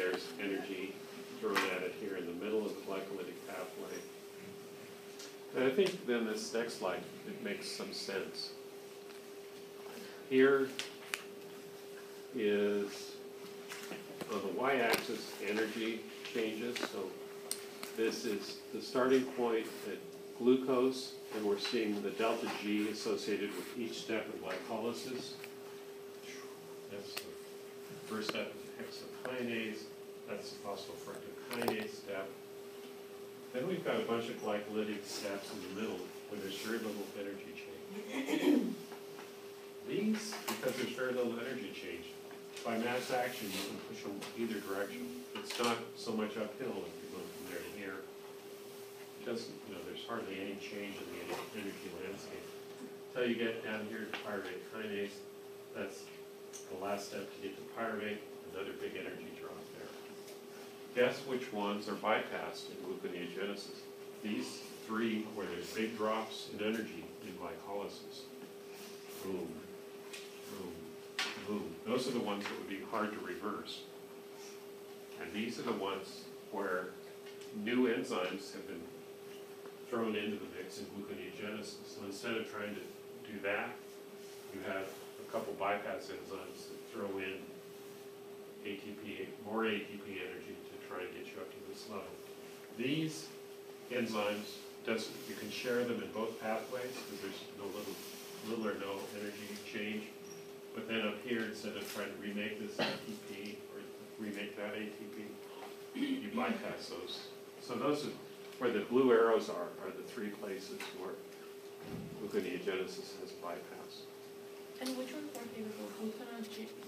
there's energy thrown at it here in the middle of the glycolytic pathway. And I think then this next slide, it makes some sense. Here is, on the y-axis, energy changes, so this is the starting point at glucose, and we're seeing the delta G associated with each step of glycolysis. That's the first step is hexokinase, that's the phosphofructokinase step. Then we've got a bunch of glycolytic steps in the middle where there's very little energy change. These, because there's very little energy change, by mass action, you can push them either direction. It's not so much uphill if you're going from there to here. It doesn't, you know, there's hardly any change in the energy landscape. Until you get down here to pyruvate kinase, that's the last step to get to pyruvate, another big energy drop there. Guess which ones are bypassed in gluconeogenesis? These three where there's big drops in energy in glycolysis. Boom, boom, boom. Those are the ones that would be hard to reverse. And these are the ones where new enzymes have been thrown into the mix in gluconeogenesis. So instead of trying to do that, you have couple bypass enzymes that throw in ATP, more ATP energy to try and get you up to this level. These enzymes, you can share them in both pathways because there's no little, little or no energy change. But then up here, instead of trying to remake this ATP or remake that ATP, you bypass those. So those are, where the blue arrows are, are the three places where gluconeogenesis has bypassed. And which one's more favorable, gluconeogenesis